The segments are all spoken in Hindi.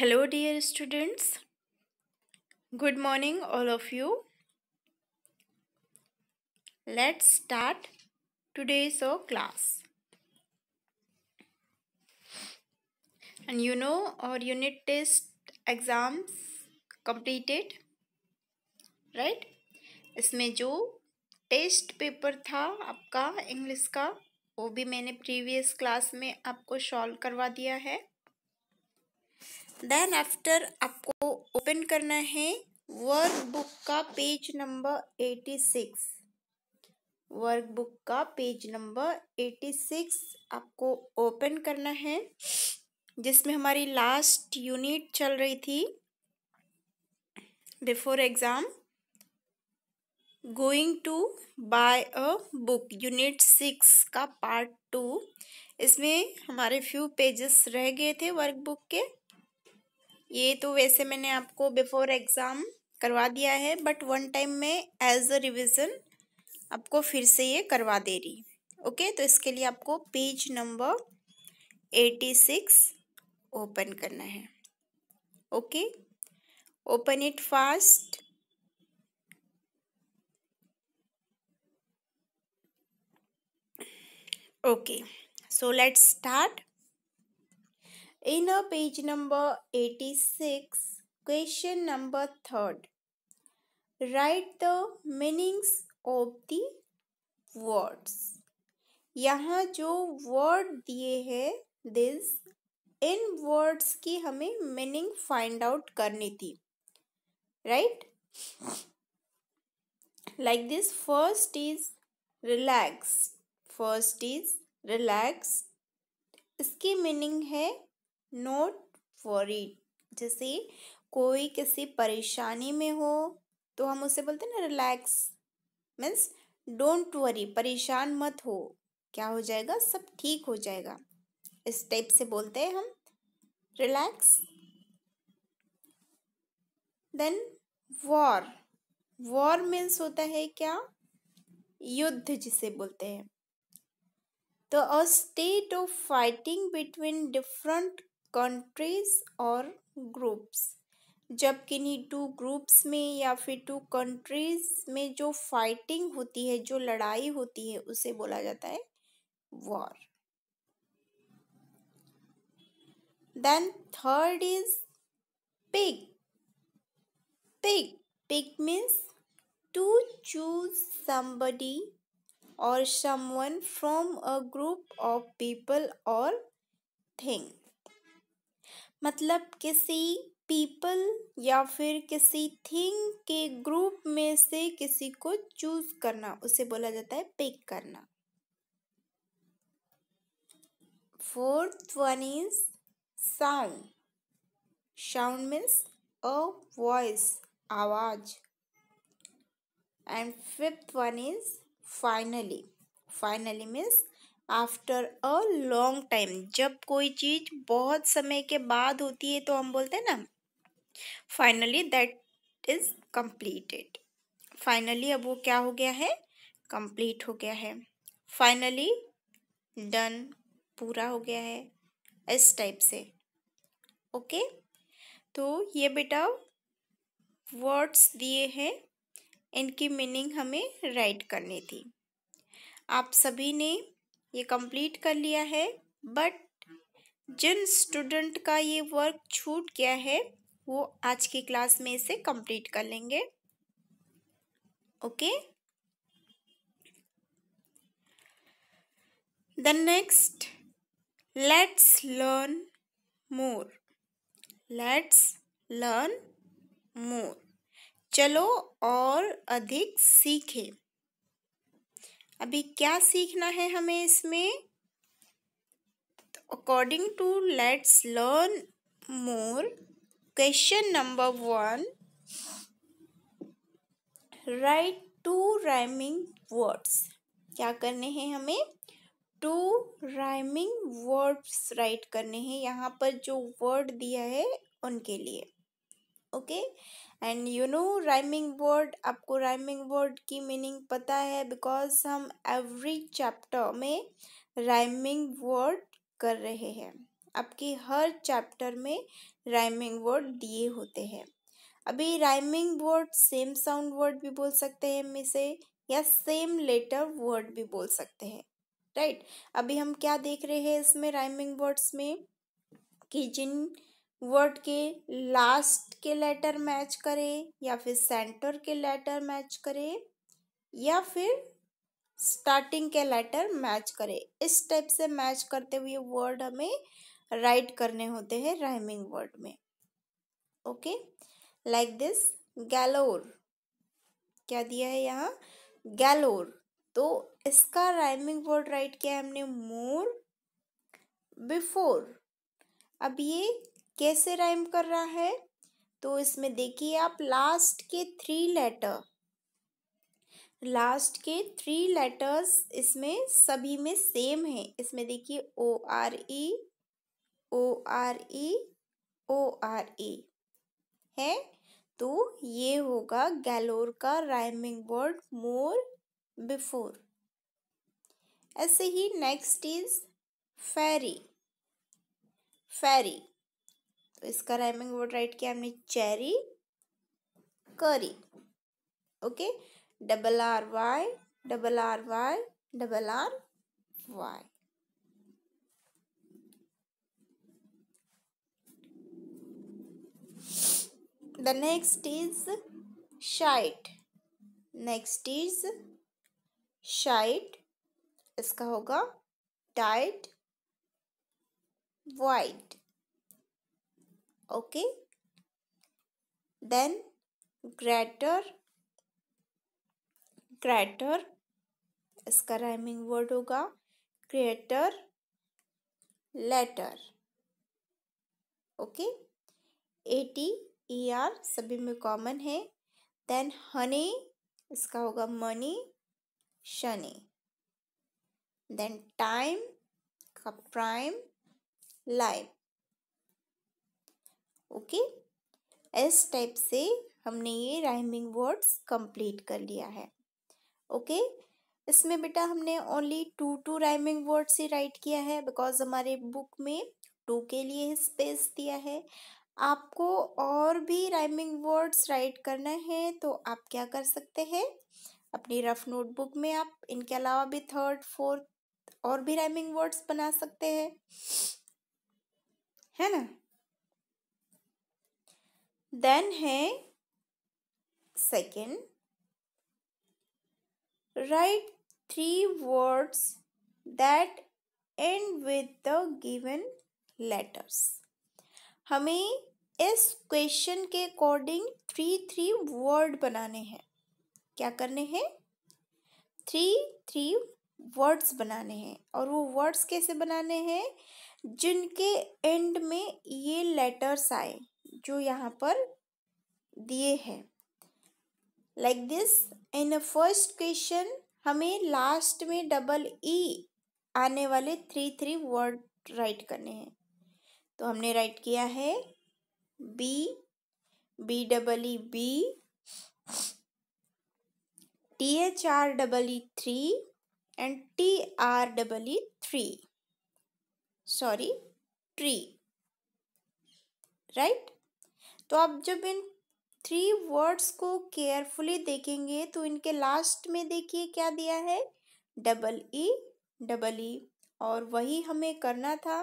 Hello dear students good morning all of you let's start today so class and you know और unit test exams completed right इसमें जो टेस्ट पेपर था आपका इंग्लिश का, वो भी मैंने प्रीवियस क्लास में आपको सॉल्व करवा दिया है। देन आफ्टर आपको ओपन करना है वर्क बुक का page number eighty six work book का पेज नंबर एटी सिक्स आपको ओपन करना है, जिसमें हमारी लास्ट यूनिट चल रही थी. Before exam going to buy a book unit six का पार्ट टू इसमें हमारे फ्यू पेजेस रह गए थे वर्क बुक के. ये तो वैसे मैंने आपको बिफोर एग्ज़ाम करवा दिया है बट वन टाइम में एज अ रिविज़न आपको फिर से ये करवा दे रही ओके तो इसके लिए आपको page number eighty six open करना है। Okay open it fast okay, so let's start. In a page number 86 question number third. Write the meanings of the words. यहाँ जो वर्ड दिए हैं दिस इन वर्ड्स की हमें मीनिंग फाइंड आउट करनी थी. Right like this first is relax first is relax इसकी मीनिंग है नोट वरीड जैसे कोई किसी परेशानी में हो तो हम उसे बोलते हैं ना रिलैक्स मीन्स डोंट वरी परेशान मत हो। क्या हो जाएगा? सब ठीक हो जाएगा। इस टाइप से बोलते हैं हम। Relax then war war means होता है क्या? युद्ध जिसे बोलते हैं। तो a state of fighting between different countries और ग्रुप्स जब किन्हीं टू ग्रुप्स में या फिर टू कंट्रीज़ में जो फाइटिंग होती है, जो लड़ाई होती है, उसे बोला जाता है war then third is pick pick pick means to choose somebody or someone from a group of people or thing. मतलब किसी पीपल या फिर किसी थिंग के ग्रुप में से किसी को चूज़ करना, उसे बोला जाता है पिक करना। Fourth one is sound sound means a voice आवाज़। And fifth one is finally finally means after a long time जब कोई चीज़ बहुत समय के बाद होती है तो हम बोलते हैं ना finally that is completed finally अब वो क्या हो गया है? कंप्लीट हो गया है. फाइनली डन पूरा हो गया है इस टाइप से. ओके तो ये बेटा वर्ड्स दिए हैं, इनकी मीनिंग हमें राइट करनी थी. आप सभी ने ये कंप्लीट कर लिया है बट जिन स्टूडेंट का ये वर्क छूट गया है, वो आज की क्लास में इसे कंप्लीट कर लेंगे। Okay the next let's learn more let's learn more चलो और अधिक सीखें। अभी क्या सीखना है हमें इसमें? According to let's learn more question number one write two rhyming words क्या करने हैं हमें? टू राइमिंग वर्ड्स राइट करने हैं। यहाँ पर जो वर्ड दिया है, उनके लिए। Okay and you know rhyming word आपको राइमिंग वर्ड की मीनिंग पता है बिकॉज़ हम एवरी चैप्टर में राइमिंग वर्ड कर रहे हैं। आपके हर चैप्टर में राइमिंग वर्ड दिए होते हैं। अभी rhyming word same sound word भी बोल सकते हैं में से, या सेम लेटर वर्ड भी बोल सकते हैं। Right right? अभी हम क्या देख रहे हैं इसमें राइमिंग वर्ड्स में कि जिन वर्ड के लास्ट के लेटर मैच करे या फिर सेंटर के लेटर मैच करे या फिर स्टार्टिंग के लेटर मैच करे। इस टाइप से मैच करते हुए वर्ड हमें राइट करने होते हैं राइमिंग वर्ड में। ओके लाइक दिस गैलोर क्या दिया है यहाँ? गैलोर तो इसका राइमिंग वर्ड राइट किया है हमने मोर बिफोर अब ये कैसे राइम कर रहा है? तो इसमें देखिए आप लास्ट के थ्री लेटर लास्ट के थ्री लेटर्स इसमें सभी में सेम है। इसमें देखिए O R E O R E O R E है। तो ये होगा गैलोर का राइमिंग वर्ड मोर बिफोर ऐसे ही नेक्स्ट इज़ फेरी फेरी तो इसका राइमिंग वर्ड राइट किया हमने cherry curry okay double R Y double R Y double R Y the next is shite. Next is shite. इसका होगा tight white okay. Then greater greater, इसका राइमिंग वर्ड होगा। Creator later okay A T E R सभी में कॉमन है। देन हनी इसका होगा मनी शनि. देन टाइम का प्राइम लाइफ ओके? इस टाइप से हमने ये राइमिंग वर्ड्स कंप्लीट कर लिया है। ओके? इसमें बेटा हमने only two two rhyming words ही राइट किया है बिकॉज़ हमारे बुक में टू के लिए स्पेस दिया है। आपको और भी राइमिंग वर्ड्स राइट करना है तो आप क्या कर सकते हैं? अपनी रफ नोटबुक में आप इनके अलावा भी थर्ड फोर्थ और भी राइमिंग वर्ड्स बना सकते हैं। है ना? देन है second, write three words that end with the given letters. हमें इस क्वेश्चन के अकॉर्डिंग थ्री थ्री वर्ड बनाने हैं। क्या करने हैं? थ्री थ्री वर्ड्स बनाने हैं। और वो वर्ड्स कैसे बनाने हैं? जिनके एंड में ये लेटर्स आए। जो यहाँ पर दिए हैं। Like this in first question हमें लास्ट में डबल ई आने वाले थ्री थ्री वर्ड राइट करने हैं। तो हमने राइट किया है bee B double E bee T H R double E three and T R double E three sorry tree right तो आप जब इन थ्री वर्ड्स को केयरफुली देखेंगे तो इनके लास्ट में देखिए क्या दिया है? डबल ई डबल ई और वही हमें करना था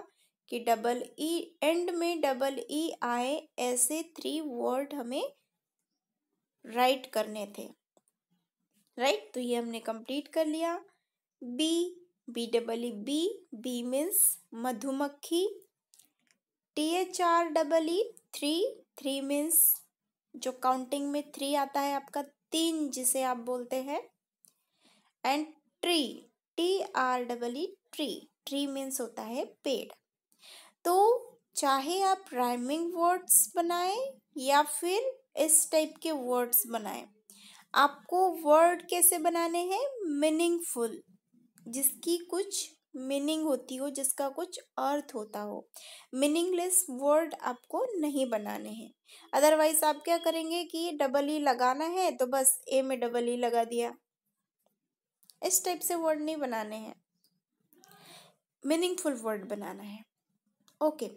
कि डबल ई एंड में डबल ई आए, ऐसे थ्री वर्ड हमें राइट करने थे। राइट तो ये हमने कंप्लीट कर लिया। Bee B double E bee bee means मधुमक्खी। T H R double E three three means जो काउंटिंग में थ्री आता है आपका तीन जिसे आप बोलते हैं। And tree T R double E tree tree means होता है पेड़। तो चाहे आप राइमिंग वर्ड्स बनाएँ या फिर इस टाइप के वर्ड्स बनाएँ, आपको वर्ड कैसे बनाने हैं? मीनिंगफुल जिसकी कुछ मीनिंग होती हो, जिसका कुछ अर्थ होता हो। मीनिंगलेस वर्ड आपको नहीं बनाने हैं। अदरवाइज़ आप क्या करेंगे कि डबल ई लगाना है तो बस ए में डबल ई लगा दिया। इस टाइप से वर्ड नहीं बनाने हैं। मीनिंगफुल वर्ड बनाना है। ओके।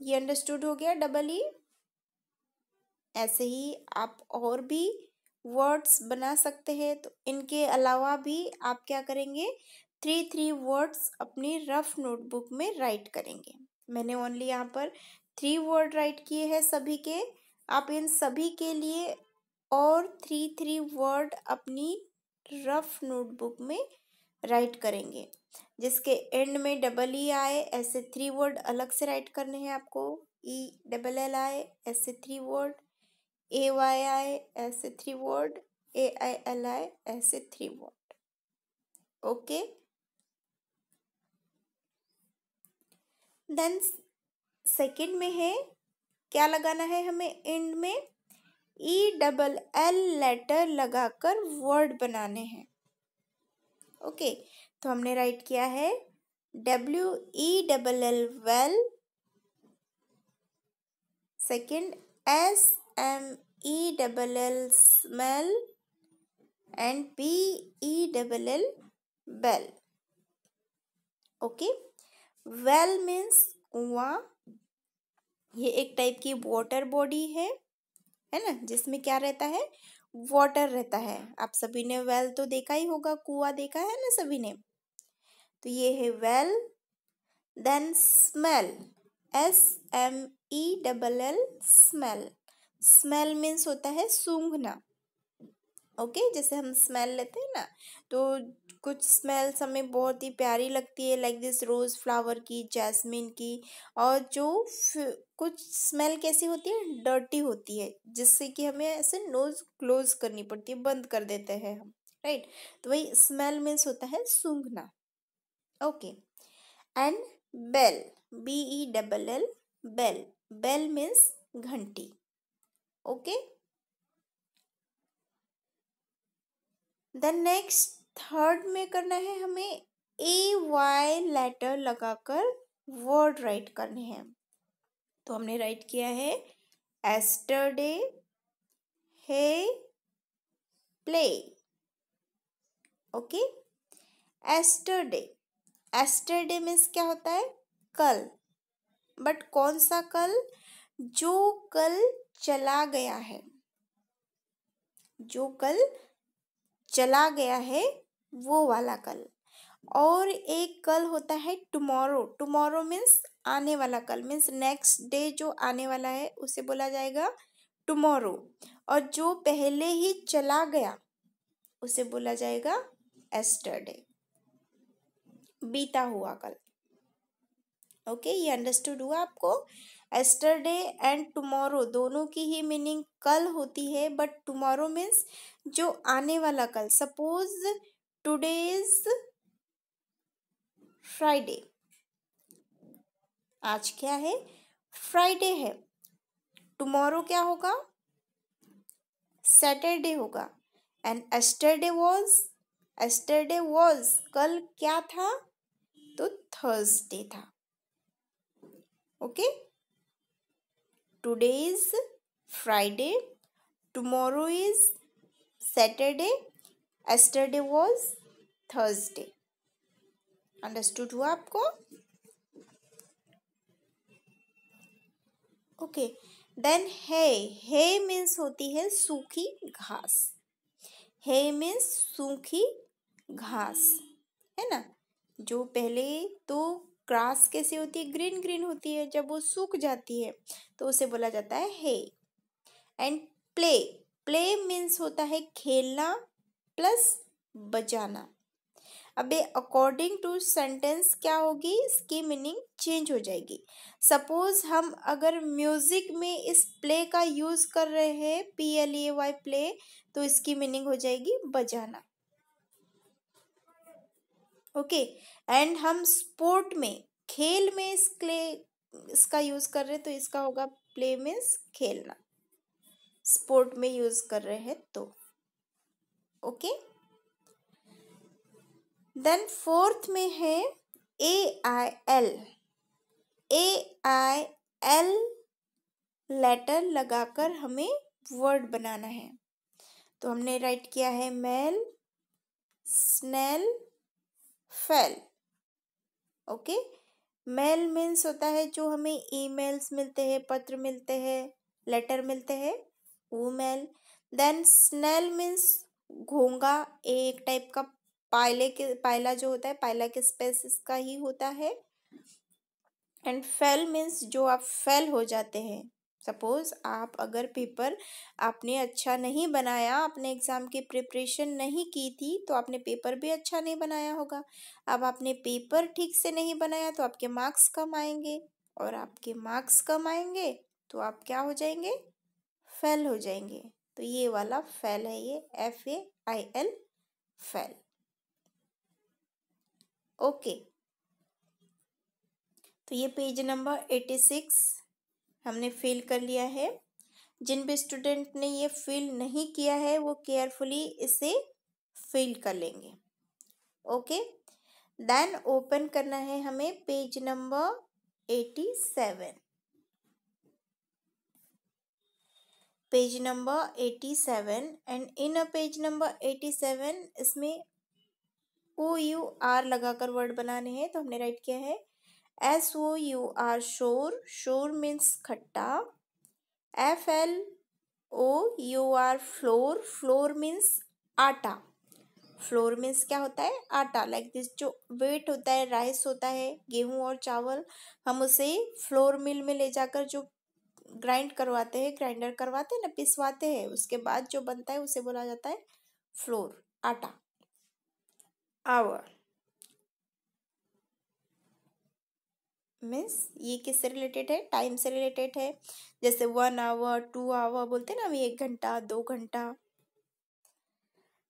ये अंडरस्टूड हो गया डबल ई। ऐसे ही आप और भी वर्ड्स बना सकते हैं तो इनके अलावा भी आप क्या करेंगे? थ्री थ्री वर्ड्स अपनी रफ नोटबुक में राइट करेंगे। मैंने ओनली यहाँ पर थ्री वर्ड राइट किए हैं सभी के। आप इन सभी के लिए और थ्री थ्री वर्ड अपनी रफ नोटबुक में राइट करेंगे, जिसके एंड में डबल ई आए। ऐसे थ्री वर्ड अलग से राइट करने हैं आपको। ई डबल एल आए, ऐसे three word A Y I ऐसे three word A I L I ऐसे three word okay then second में है, क्या लगाना है हमें एंड में? ई डबल एल लेटर लगाकर वर्ड बनाने हैं। ओके तो हमने राइट किया है W E double L well second S M E double L smell and B E double L bell okay well means कुआ ये एक टाइप की वाटर बॉडी है है ना? जिसमें क्या रहता है? वाटर रहता है। आप सभी ने वेल तो देखा ही होगा, कुआ देखा है ना सभी ने? तो ये है well then smell S M E double L smell smell means होता है सूंघना। Okay okay? जैसे हम स्मेल लेते हैं ना तो कुछ स्मेल्स हमें बहुत ही प्यारी लगती है लाइक दिस रोज़ फ्लावर की जैस्मिन की, और जो कुछ स्मेल कैसी होती है? डर्टी होती है, जिससे कि हमें ऐसे नोज़ क्लोज करनी पड़ती है, बंद कर देते हैं हम राइट तो वही स्मेल मीन्स होता है सूंघना। Okay and bell B E double L bell bell means घंटी। Okay? देन नेक्स्ट थर्ड में करना है हमें ए वाई लेटर लगाकर वर्ड राइट करने हैं। तो हमने राइट किया है एस्टरडे है play okay yesterday yesterday means क्या होता है? कल। बट कौन सा कल? जो कल चला गया है। जो कल चला गया है, वो वाला कल। और एक कल होता है टुमारो टुमारो मीन्स आने वाला कल। मीन्स नेक्स्ट डे जो आने वाला है, उसे बोला जाएगा टुमारो और जो पहले ही चला गया, उसे बोला जाएगा एस्टरडे बीता हुआ कल। ओके ये अंडरस्टूड हुआ आपको? एस्टरडे एंड टुमारो दोनों की ही मीनिंग कल होती है बट टुमारो मीन्स जो आने वाला कल। सपोज़ टुडे इज़ फ्राइडे आज क्या है? फ्राइडे है। टुमारो क्या होगा? सैटरडे होगा। And yesterday was yesterday was कल क्या था? तो थर्सडे था। Okay okay? Today is friday tomorrow is saturday yesterday was thursday understood हुआ आपको ओके देन है है मीन्स होती है सूखी घास है मीन्स सूखी घास है ना जो पहले तो ग्रास कैसी होती है? ग्रीन ग्रीन होती है। जब वो सूख जाती है तो उसे बोला जाता है hay. And play. Play means होता है खेलना प्लस बजाना। अबे अकॉर्डिंग टू सेंटेंस क्या होगी? इसकी मीनिंग चेंज हो जाएगी। सपोज़ हम अगर म्यूज़िक में इस प्ले का यूज़ कर रहे हैं, P L A Y play तो इसकी मीनिंग हो जाएगी बजाना। ओके एंड हम स्पोर्ट में, खेल में इस क्ले इसका यूज़ कर रहे हैं तो इसका होगा प्ले मीन्स खेलना। स्पोर्ट में यूज़ कर रहे हैं तो। ओके देन फोर्थ में है A I L A I L letter लगाकर हमें वर्ड बनाना है। तो हमने राइट किया है mail snail fail okay mail means होता है जो हमें ईमेल्स मिलते हैं, पत्र मिलते हैं लेटर मिलते हैं, वो मेल देन स्नेल मीन्स घोंगा एक टाइप का पायले के, पायला जो होता है, पायला के स्पेसिस का ही होता है. एंड फेल मीन्स जो आप फेल हो जाते हैं. सपोज़ आप अगर पेपर आपने अच्छा नहीं बनाया अपने एग्ज़ाम की प्रिपरेशन नहीं की थी तो आपने पेपर भी अच्छा नहीं बनाया होगा। अब आपने पेपर ठीक से नहीं बनाया तो आपके मार्क्स कम आएँगे। और आपके मार्क्स कम आएँगे तो आप क्या हो जाएँगे? फेल हो जाएँगे। तो ये वाला फेल है ये F A I L fail okay तो ये पेज नंबर एटी सिक्स हमने फिल कर लिया है। जिन भी स्टूडेंट ने ये फिल नहीं किया है, वो केयरफुली इसे फिल कर लेंगे। ओके देन ओपन करना है हमें page number eighty seven page number eighty seven and in a page number eighty seven इसमें ओ यू आर लगाकर वर्ड बनाने हैं तो हमने राइट किया है। एस ओ यू आर शोर शोर मीन्स खट्टा। F L O U R flour flour means आटा। फ्लोर मीन्स क्या होता है? आटा। लाइक दिस जो वेट होता है राइस होता है, गेहूँ और चावल, हम उसे फ्लोर मिल में ले जाकर जो ग्राइंड करवाते हैं ग्राइंडर करवाते हैं ना, पिसवाते हैं, उसके बाद जो बनता है, उसे बोला जाता है फ्लोर आटा। आवर मीन्स ये किससे रिलेटेड है? टाइम से रिलेटेड है। जैसे वन आवर टू आवर बोलते हैं ना, अभी एक घंटा, दो घंटा।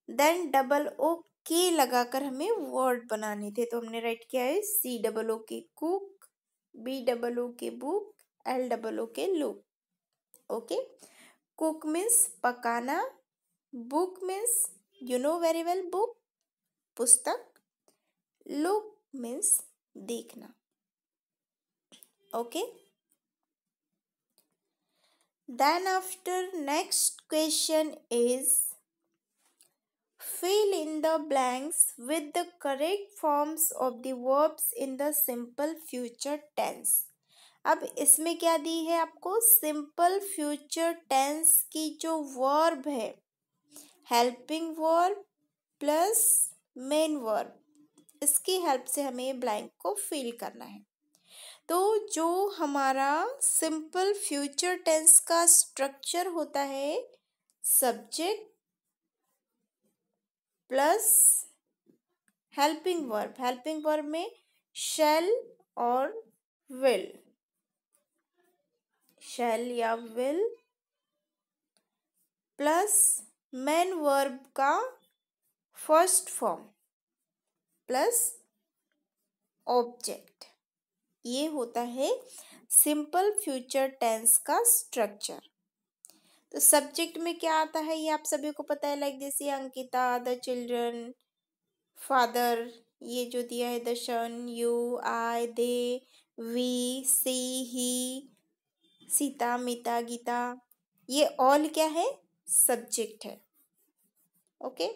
देन डबल ओ के लगाकर हमें वर्ड बनाने थे। तो हमने राइट किया है सी डबल ओ के कुक बी डबल ओ के book L double O K look okay cook means पकाना book means you know very well book पुस्तक। लुक मीन्स देखना। Okay then after next question is fill in the blanks with the correct forms of the verbs in the simple future tense अब इसमें क्या दी है आपको सिंपल फ्यूचर टेंस की जो वर्ब है helping verb plus main verb इसकी हेल्प से हमें ब्लैंक को फिल करना है तो जो हमारा सिंपल फ्यूचर टेंस का स्ट्रक्चर होता है subject plus helping verb helping verb में शेल और विल शेल या विल प्लस मेन वर्ब का फ़र्स्ट फॉर्म प्लस ऑब्जेक्ट ये होता है सिंपल फ्यूचर टेंस का स्ट्रक्चर। तो सब्जेक्ट में क्या आता है ये आप सभी को पता है, लाइक जैसे अंकिता, द चिल्ड्रन, फादर, ये जो दिया है, the sun, you, I, they, we, she, he, Sita, Mita, Gita, ये ऑल क्या है? सब्जेक्ट है। ओके?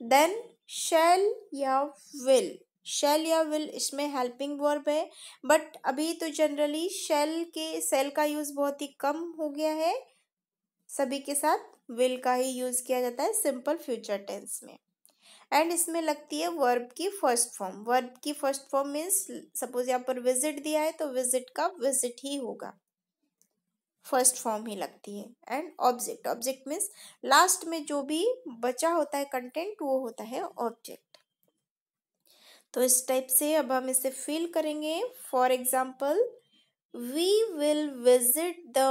देन शेल या विल शेल या विल इसमें हेल्पिंग वर्ब है बट अभी तो जनरली शेल के सेल का यूज़ बहुत ही कम हो गया है। सभी के साथ विल का ही यूज़ किया जाता है सिंपल फ्यूचर टेंस में। एंड इसमें लगती है वर्ब की फ़र्स्ट फॉर्म वर्ब की फ़र्स्ट फॉर्म मीन्स सपोज़ यहाँ पर विज़िट दिया है तो विज़िट का विज़िट ही होगा। फ़र्स्ट फॉर्म ही लगती है। And object object means last में जो भी बचा होता है कंटेंट वो होता है ऑब्जेक्ट तो इस टाइप से अब हम इसे फिल करेंगे. For example we will visit the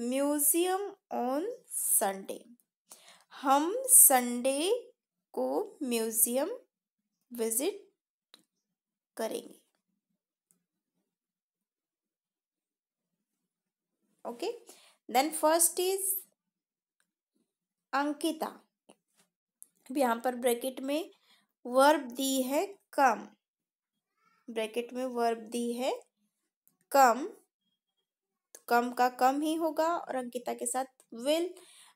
museum on Sunday हम संडे को म्यूज़ियम विज़िट करेंगे. Okay then first is Ankita. अब यहाँ पर ब्रैकेट में वर्ब दी है कम, ब्रैकेट में वर्ब दी है, कम तो कम का कम ही होगा और अंकिता के साथ will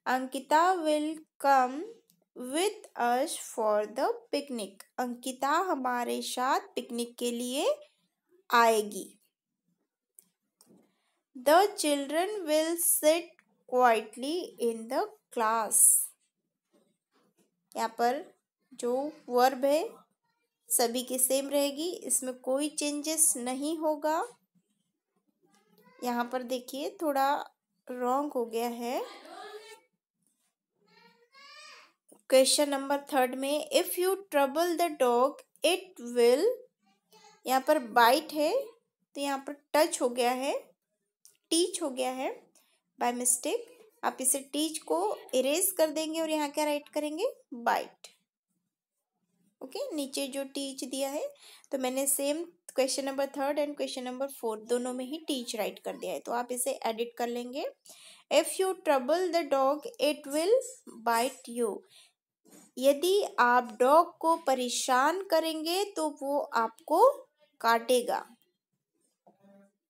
Ankita will come with us for the picnic Ankita हमारे साथ पिकनिक के लिए आएगी। The children will sit quietly in the class यहाँ पर जो वर्ब है सभी की सेम रहेगी। इसमें कोई चेंजेस नहीं होगा। यहाँ पर देखिए, थोड़ा रॉन्ग हो गया है। क्वेश्चन नंबर थर्ड में if you trouble the dog it will यहाँ पर बाइट है तो यहाँ पर टच हो गया है टीच हो गया है बाय मिस्टेक आप इसे टीच को इरेज कर देंगे और यहाँ क्या राइट करेंगे? बाइट ओके, नीचे जो टीच दिया है तो मैंने same question number third and question number fourth दोनों में ही टीच राइट कर दिया है। तो आप इसे एडिट कर लेंगे। If you trouble the dog it will bite you यदि आप डॉग को परेशान करेंगे तो वो आपको काटेगा।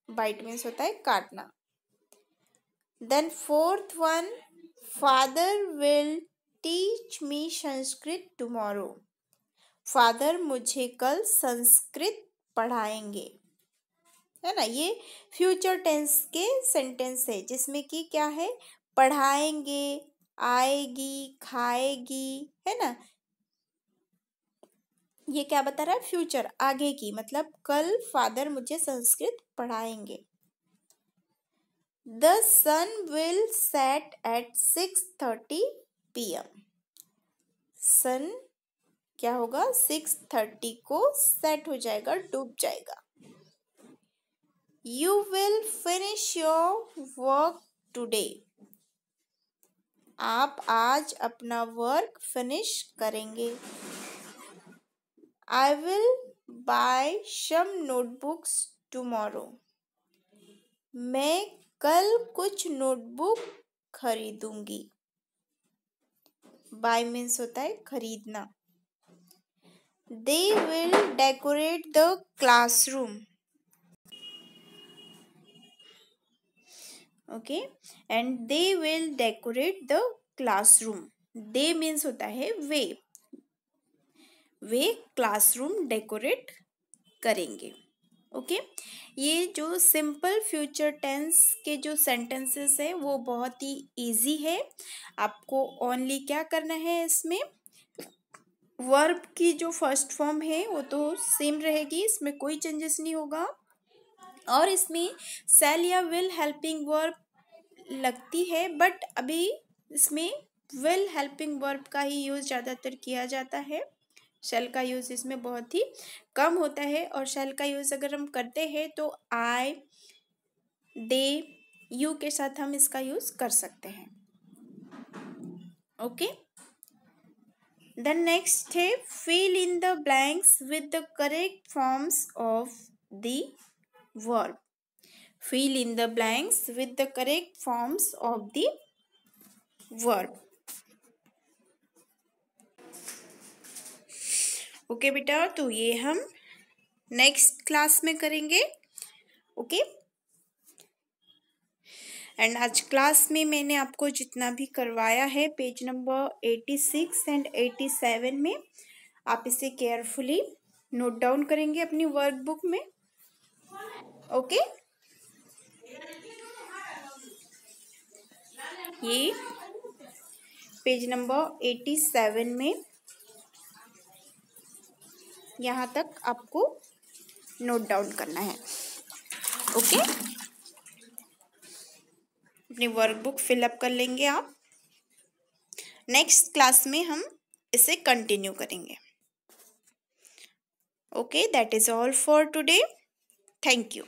बाइट मीन्स होता है काटना। Then fourth one father will teach me Sanskrit tomorrow father मुझे कल संस्कृत पढ़ाएँगे। है ना? ये फ्यूचर टेंस के सेंटेंस है, जिसमें कि क्या है? पढ़ाएँगे, आएगी, खाएगी, है ना? ये क्या बता रहा है? फ्यूचर, आगे की मतलब कल फादर मुझे संस्कृत पढ़ाएँगे। The sun will set at six thirty P M sun क्या होगा? सिक्स थर्टी को सेट हो जाएगा, डूब जाएगा। You will finish your work today आप आज अपना वर्क फिनिश करेंगे। I will buy some notebooks tomorrow मैं कल कुछ नोटबुक खरीदूँगी। बाय मीन्स होता है खरीदना। They will decorate the classroom okay and they will decorate the classroom they means होता है वे वे क्लासरूम डेकोरेट करेंगे ओके okay? ये जो सिंपल फ्यूचर टेंस के जो सेंटेंसेस है वो बहुत ही इजी है आपको ओनली क्या करना है इसमें वर्ब की जो फ़र्स्ट फॉर्म है, वो तो सेम रहेगी, इसमें कोई चेंजेस नहीं होगा। और इसमें सेल या विल हेल्पिंग वर्ब लगती है बट अभी इसमें विल हेल्पिंग वर्ब का ही यूज़ ज़्यादातर किया जाता है। शेल का यूज़ इसमें बहुत ही कम होता है, और शेल का यूज़ अगर हम करते हैं तो आई दे यू के साथ हम इसका यूज़ कर सकते हैं। Okay okay? The next step fill in the blanks with the correct forms of the verb. Fill in the blanks with the correct forms of the verb. Okay okay, बेटा तो ये हम नेक्स्ट क्लास में करेंगे ओके okay? एंड आज क्लास में मैंने आपको जितना भी करवाया है page number eighty six and eighty seven में, आप इसे केयरफुली नोट डाउन करेंगे अपनी वर्कबुक में। ओके ये पेज नंबर एटी सेवन में यहाँ तक आपको नोट डाउन करना है। ओके? अपनी वर्कबुक फिलअप कर लेंगे आप। नेक्स्ट क्लास में हम इसे कंटिन्यू करेंगे। Okay that is all for today thank you